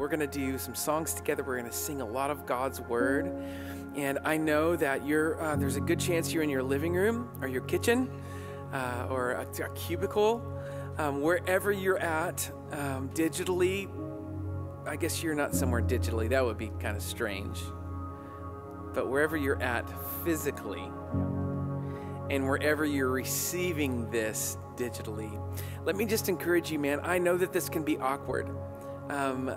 we're going to do some songs together. We're going to sing a lot of God's word. And I know that you're, uh, there's a good chance you're in your living room or your kitchen uh, or a, a cubicle, um, wherever you're at um, digitally. I guess you're not somewhere digitally. That would be kind of strange. But wherever you're at physically, and wherever you're receiving this digitally. Let me just encourage you, man. I know that this can be awkward. Um,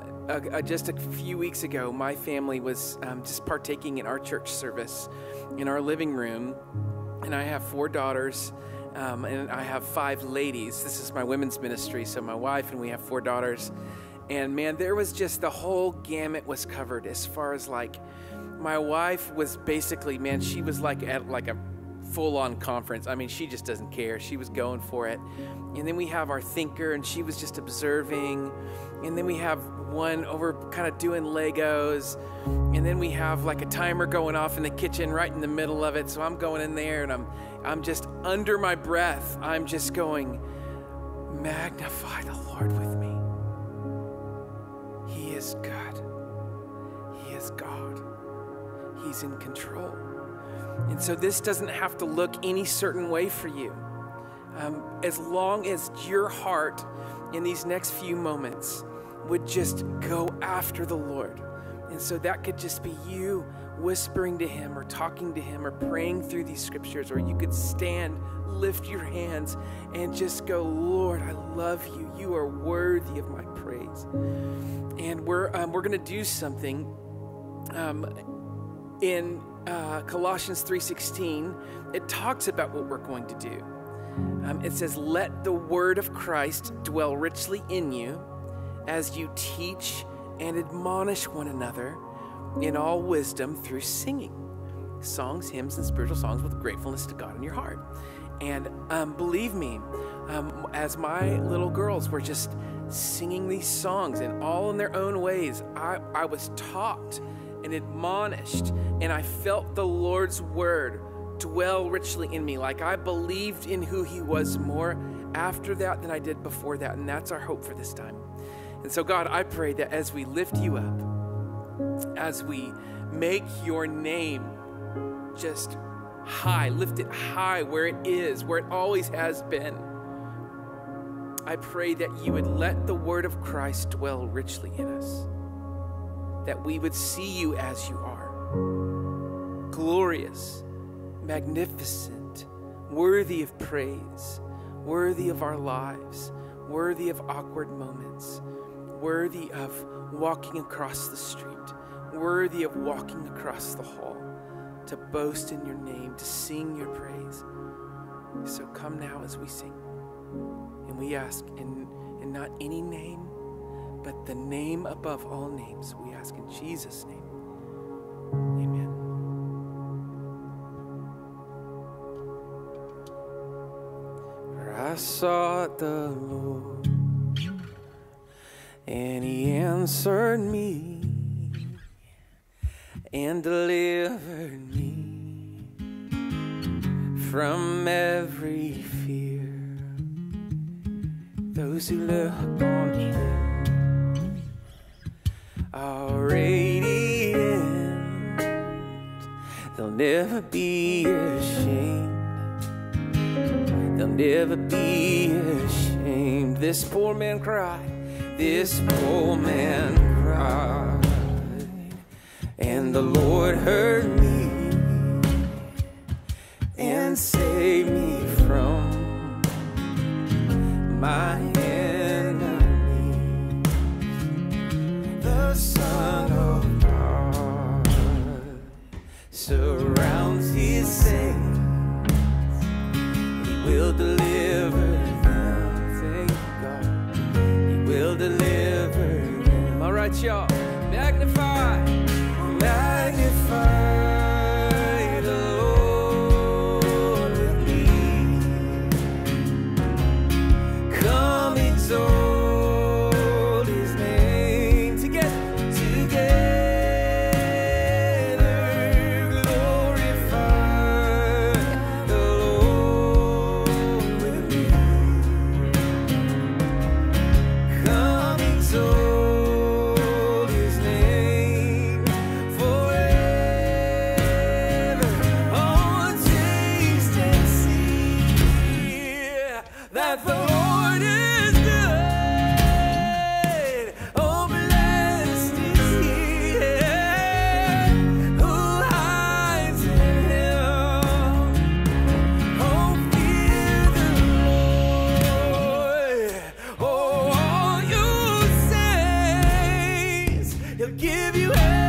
just a few weeks ago, my family was um, just partaking in our church service in our living room, and I have four daughters. Um, and I have five ladies. This is my women's ministry, so my wife and we have four daughters. And man, there was just the whole gamut was covered as far as like my wife was basically, man, she was like at like a full on conference. I mean, she just doesn't care. She was going for it. And then we have our thinker, and she was just observing. And then we have one over kind of doing Legos. And then we have like a timer going off in the kitchen right in the middle of it. So I'm going in there and I'm I'm just under my breath. I'm just going, magnify the Lord with me. He is good. He is God. He's in control. And so this doesn't have to look any certain way for you. Um, as long as your heart in these next few moments would just go after the Lord. And so that could just be you whispering to Him or talking to Him or praying through these scriptures, or you could stand, lift your hands, and just go, Lord, I love you. You are worthy of my praise. And we're, um, we're going to do something um, in uh, Colossians 3:16, it talks about what we're going to do. Um, it says, "Let the word of Christ dwell richly in you, as you teach and admonish one another in all wisdom through singing, songs, hymns, and spiritual songs with gratefulness to God in your heart." And um, believe me, um, as my little girls were just singing these songs and all in their own ways, I, I was taught and admonished, and I felt the Lord's word dwell richly in me. Like I believed in who He was more after that than I did before that. And that's our hope for this time. And so, God, I pray that as we lift you up, as we make your name just high, lift it high where it is, where it always has been. I pray that you would let the word of Christ dwell richly in us that we would see you as you are glorious, magnificent, worthy of praise, worthy of our lives, worthy of awkward moments, worthy of walking across the street, worthy of walking across the hall to boast in your name, to sing your praise. So come now as we sing. And we ask in, in not any name, but the name above all names. We ask in Jesus' name. Amen. For I sought the Lord, and He answered me and delivered me from every fear. Those who look on Him are radiant. They'll never be ashamed. They'll never be ashamed. This poor man cried. This poor man cried. And the Lord heard me you. ever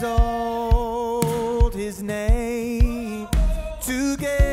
exalt his name together.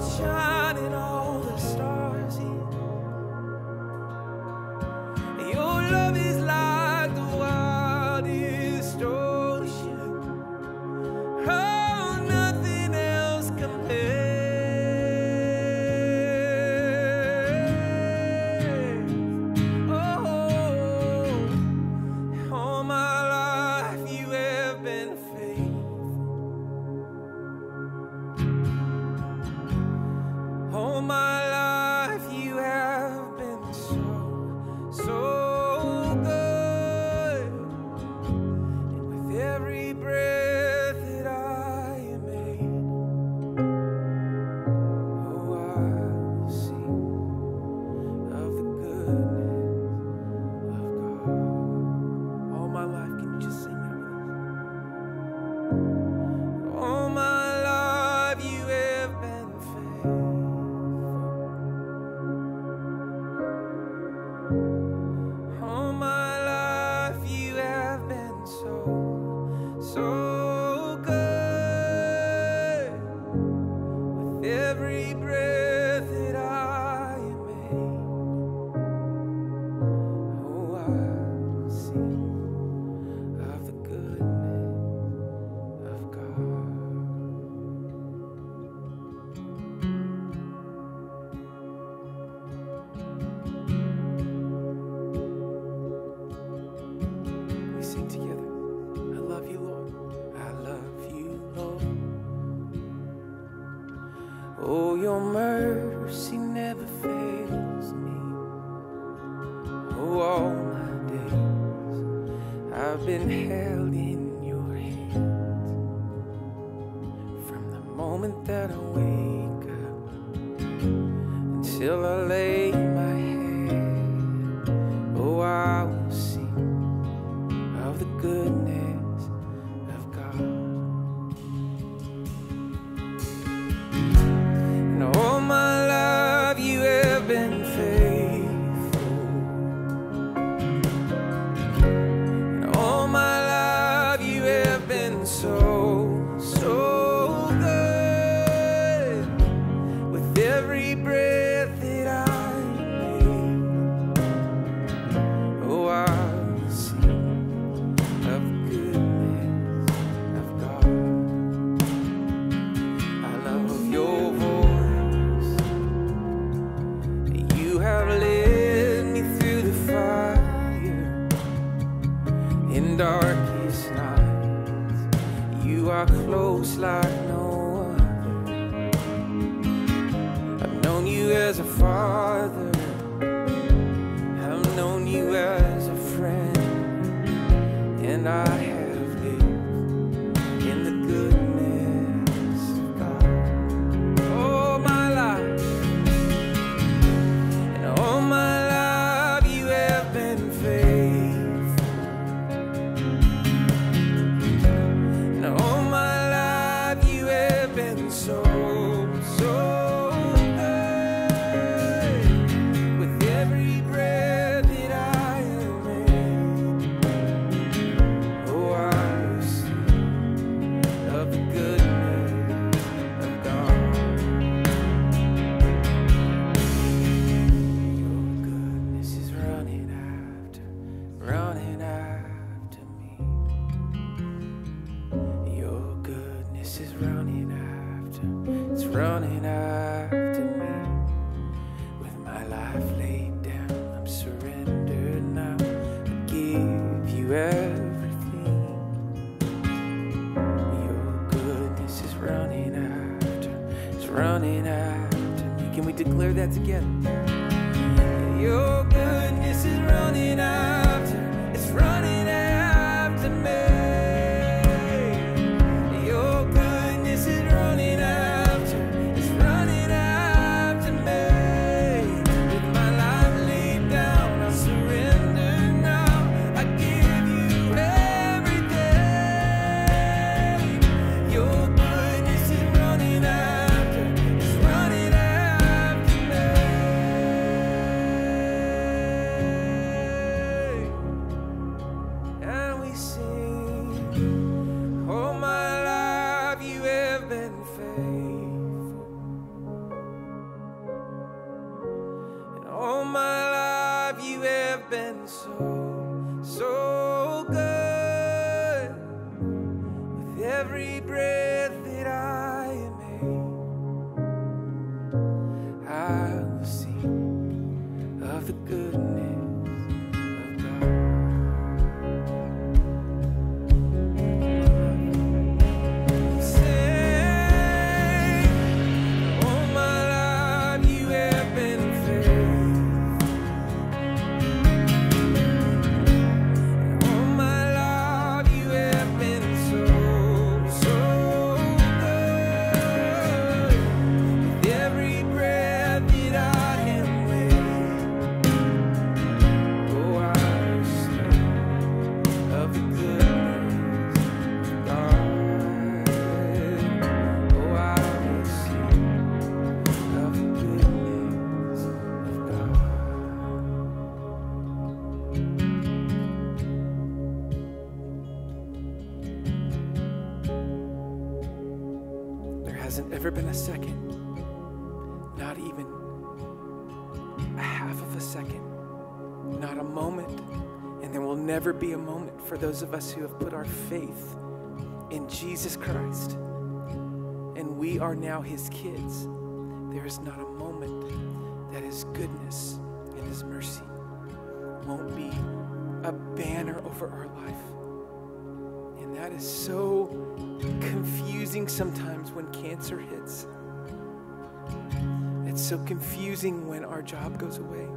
shining all the stars. close like no other. I've known you as a father, I've known you as a friend, and I running after me. Can we declare that together? You're hasn't ever been a second, not even a half of a second, not a moment, and there will never be a moment for those of us who have put our faith in Jesus Christ and we are now His kids. There is not a moment that His goodness and His mercy won't be a banner over our life that is so confusing sometimes when cancer hits. It's so confusing when our job goes away.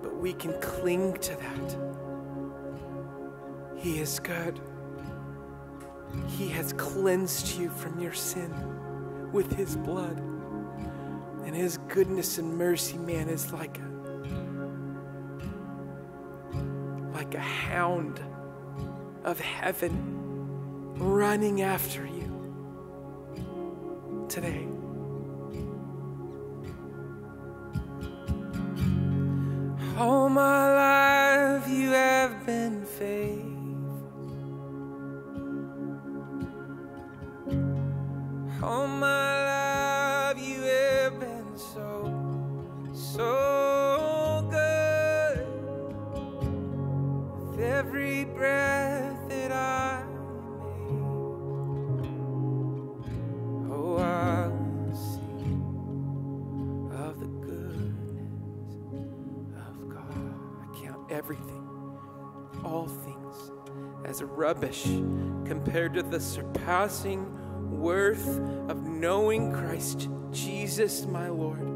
But we can cling to that. He is good. He has cleansed you from your sin with His blood. And His goodness and mercy, man, is like a, like a hound of heaven running after you today. All my life you have been faithful. All my life you have been so, so good. With every breath as rubbish compared to the surpassing worth of knowing Christ Jesus, my Lord.